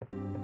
こ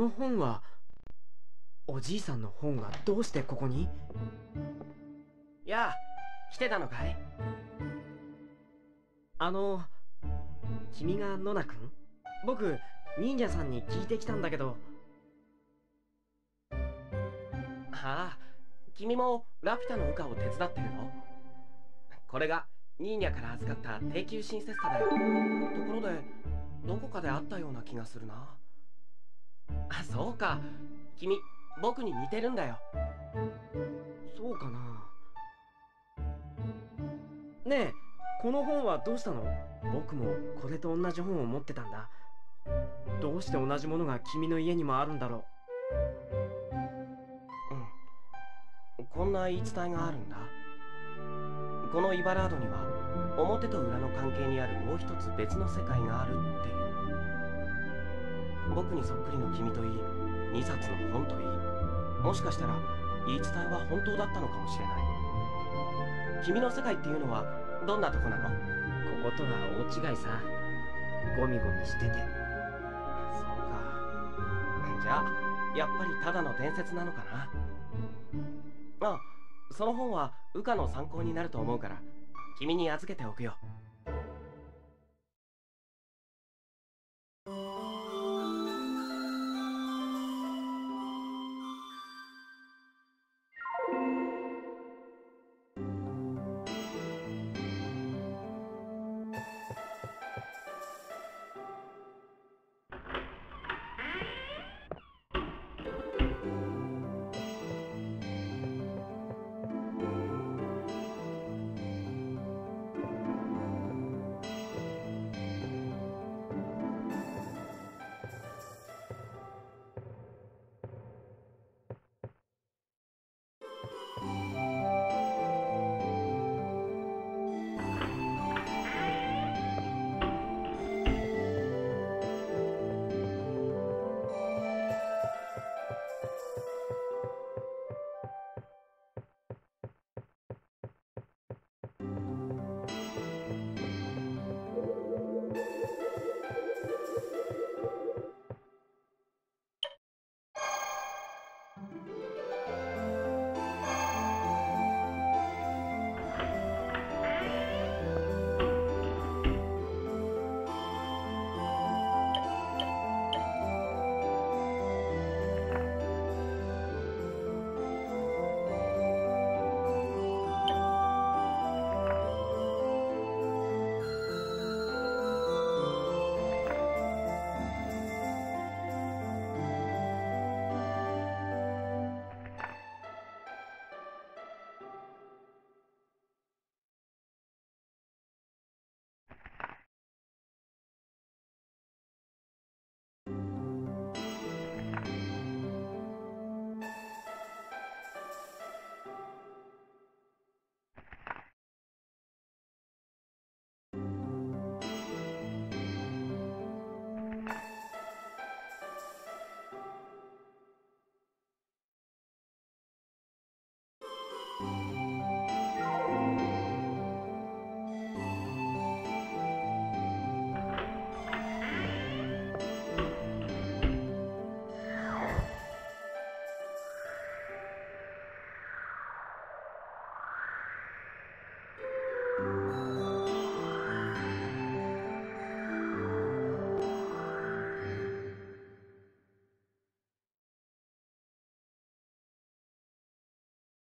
の本はおじいさんの本がどうしてここに？やあ来てたのかい？あの君がノナ君僕忍者さんに聞いてきたんだけど。ああ君もラピュタの羽化を手伝ってるの？これがニーニャから預かった低級シンセスタだよ。ところでどこかで会ったような気がするな。あそうか。君僕に似てるんだよ。そうかな。ねえこの本はどうしたの？僕もこれと同じ本を持ってたんだ。どうして同じものが君の家にもあるんだろう。うん。こんな言い伝えがあるんだ。このイバラードには表と裏の関係にあるもう一つ別の世界があるっていう僕にそっくりの君といい2冊の本といい。もしかしたら言い伝えは本当だったのかもしれない。君の世界っていうのはどんなとこなの？こことは大違いさ。ゴミゴミしてて。そうか。じゃゃやっぱりただの伝説なのかな？あその本は羽化の参考になると思うから君に預けておくよ